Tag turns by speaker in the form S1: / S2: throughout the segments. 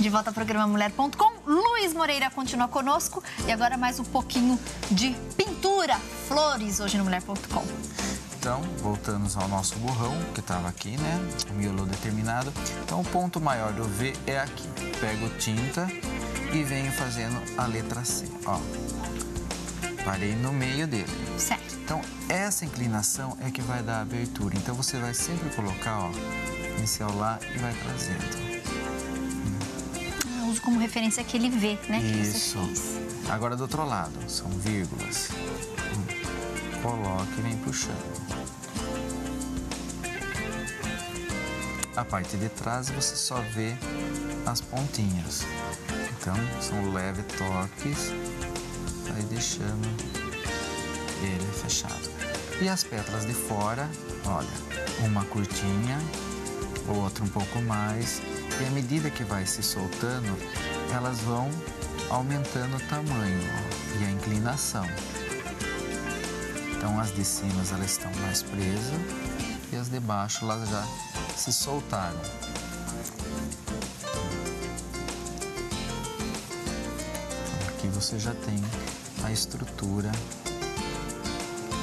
S1: De volta ao programa Mulher.com. Luiz Moreira continua conosco e agora mais um pouquinho de pintura, flores hoje no Mulher.com.
S2: Então, voltamos ao nosso borrão, que estava aqui, né? O miolo determinado. Então, o ponto maior do V é aqui. Pego tinta e venho fazendo a letra C, ó. Parei no meio dele.
S1: Certo.
S2: Então, essa inclinação é que vai dar a abertura. Então, você vai sempre colocar, ó, pincel lá e vai trazendo.
S1: Uso como referência aquele V, né?
S2: Isso. Agora do outro lado, são vírgulas. Hum. Coloque e vem puxando. A parte de trás você só vê as pontinhas. Então, são leves toques, vai deixando ele fechado. E as pétalas de fora, olha, uma curtinha, outra um pouco mais. E à medida que vai se soltando, elas vão aumentando o tamanho ó, e a inclinação. Então as de cima elas estão mais presas e as de baixo elas já se soltaram. Aqui você já tem a estrutura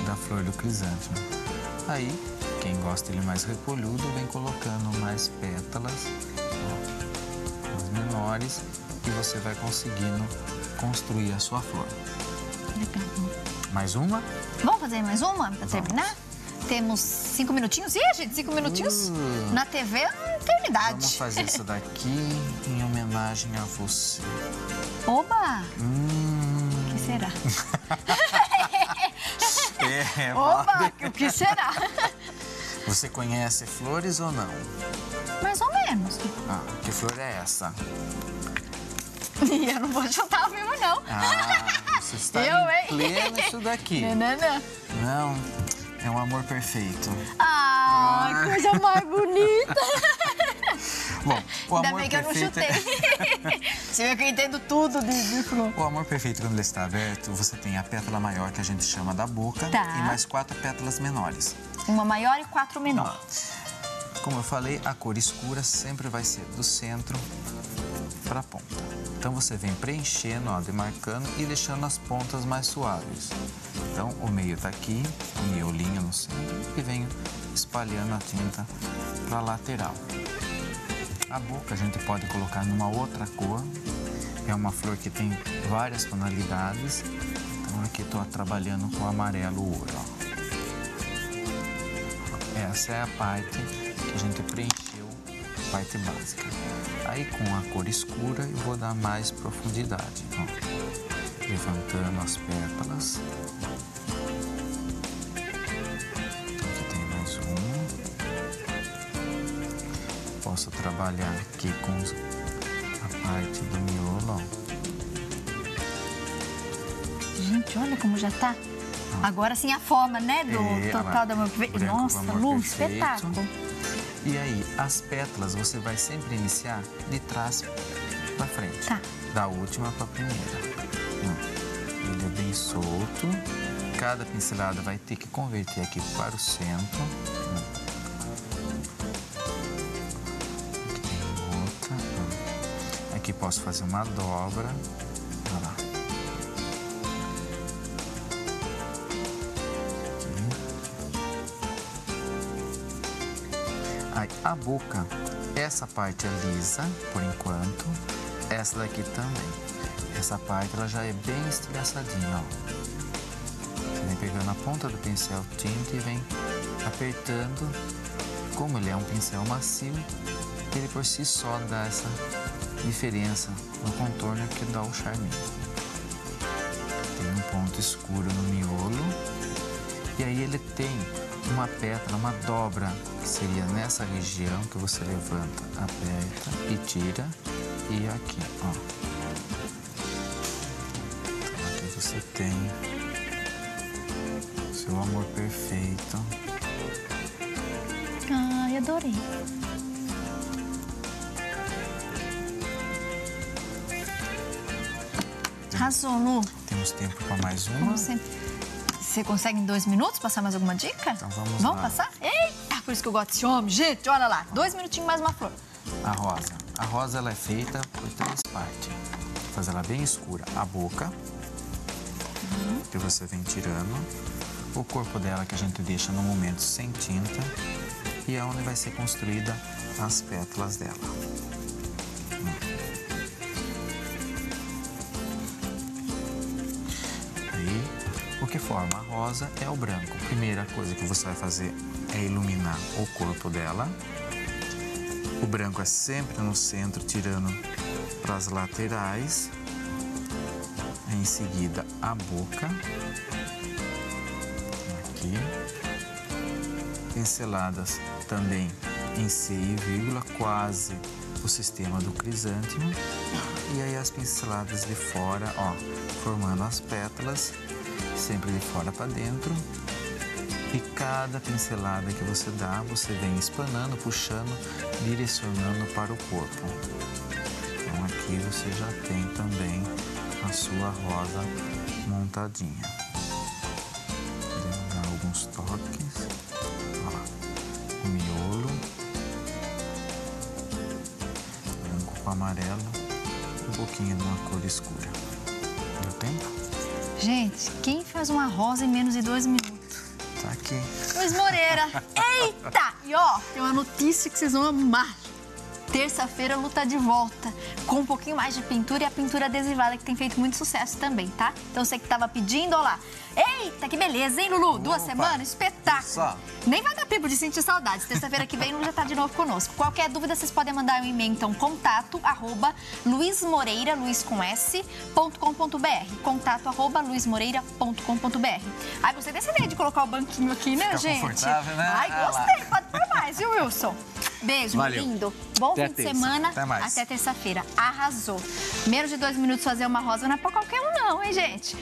S2: da flor do crisântemo. Aí, quem gosta ele mais repolhudo, vem colocando mais pétalas, menores, e você vai conseguindo construir a sua flor.
S1: Legal.
S2: Mais uma?
S1: Vamos fazer mais uma para terminar? Temos cinco minutinhos. Ih, gente, cinco minutinhos
S2: Uh.
S1: na TV é uma eternidade.
S2: Vamos fazer essa daqui em homenagem a você.
S1: Oba!
S2: Hum,
S1: O que será?
S2: é,
S1: Oba! O que será?
S2: Você conhece flores ou não?
S1: Mais ou menos.
S2: Ah, que flor é essa?
S1: Eu não vou chutar ao vivo, não.
S2: Ah, você está
S1: Eu,
S2: em
S1: hein?
S2: pleno isso daqui.
S1: Não, não, não.
S2: Não, é um amor perfeito.
S1: Ah, coisa mais bonita.
S2: Bom, o
S1: Ainda
S2: amor
S1: bem que eu não
S2: perfeito é-
S1: chutei. Você vê que eu entendo tudo de, flor.
S2: O amor perfeito, quando ele está aberto, você tem a pétala maior, que a gente chama da boca,
S1: Tá.
S2: e mais quatro pétalas menores.
S1: Uma maior e quatro menor.
S2: Como eu falei, a cor escura sempre vai ser do centro para a ponta. Então você vem preenchendo, ó, demarcando e deixando as pontas mais suaves. Então o meio está aqui, o miolinho no centro e venho espalhando a tinta para a lateral. A boca a gente pode colocar numa outra cor. É uma flor que tem várias tonalidades. Então aqui estou trabalhando com amarelo ouro. ó. Essa é a parte a gente preencheu, a parte básica. Aí com a cor escura eu vou dar mais profundidade. ó. Levantando as pétalas. Aqui tem mais um. Posso trabalhar aqui com a parte do miolo. ó.
S1: Gente, olha como já tá. Agora sim a forma, né? Do
S2: É,
S1: total
S2: ela-
S1: da Nossa, Lu, espetáculo.
S2: E aí, as pétalas você vai sempre iniciar de trás para frente.
S1: Tá.
S2: Da última para a primeira. Hum. Ele é bem solto. Cada pincelada vai ter que converter aqui para o centro. Hum. Aqui tem outra. Hum. Aqui posso fazer uma dobra. A boca, essa parte é lisa, por enquanto. Essa daqui também. Essa parte, ela já é bem estilhaçadinha, ó. Você vem pegando a ponta do pincel tinta e vem apertando. Como ele é um pincel macio, ele por si só dá essa diferença no contorno que dá o charme. Tem um ponto escuro no miolo. E aí ele tem uma pétala, uma dobra, que seria nessa região que você levanta, aperta e tira. E aqui, ó. Então aqui você tem o seu amor perfeito.
S1: Ai, adorei. Arrasou, Lu.
S2: Temos tempo para mais uma.
S1: Como sempre. Você consegue em dois minutos passar mais alguma dica?
S2: Então vamos
S1: Vamos
S2: lá.
S1: passar? Eita, por isso que eu gosto desse homem. Gente, olha lá. Dois minutinhos mais uma flor.
S2: A rosa. A rosa ela é feita por três partes. Fazer ela bem escura. A boca, uhum. que você vem tirando. O corpo dela que a gente deixa no momento sem tinta. E é onde vai ser construída as pétalas dela. Aí, o que forma a rosa é o branco. Primeira coisa que você vai fazer é iluminar o corpo dela. O branco é sempre no centro, tirando para as laterais. Em seguida, a boca. Aqui. Pinceladas também em C e vírgula, quase o sistema do crisântemo. E aí as pinceladas de fora, ó, formando as pétalas, sempre de fora para dentro. E cada pincelada que você dá, você vem espanando, puxando, direcionando para o corpo. Então aqui você já tem também a sua rosa montadinha. Vou dar alguns toques. Ó, o miolo. Branco com amarelo. Um pouquinho de uma cor escura. Deu tempo?
S1: Gente, quem faz uma rosa em menos de dois minutos?
S2: Tá aqui.
S1: Luiz Moreira. Eita! E ó, tem uma notícia que vocês vão amar. Terça-feira, luta de volta, com um pouquinho mais de pintura e a pintura adesivada, que tem feito muito sucesso também, tá? Então, você que estava pedindo, ó lá. Eita, que beleza, hein, Lulu? Duas semanas? Espetáculo. Nem vai dar tempo de sentir saudades. Terça-feira que vem, Lulu já tá de novo conosco. Qualquer dúvida, vocês podem mandar um e-mail, então, contato, arroba, luizmoreira, luiz com s, ponto com, ponto br. Contato, arroba, luizmoreira.com.br. Ai, gostei dessa ideia de colocar o banquinho aqui, né,
S2: Fica
S1: gente?
S2: Confortável, né?
S1: Ai, gostei. Pode pôr mais, viu, Wilson? Beijo, Valeu. lindo. Bom Até fim de semana.
S2: Até mais.
S1: Até terça-feira. Arrasou. Menos de dois minutos fazer uma rosa não é pra qualquer um, não, hein, gente?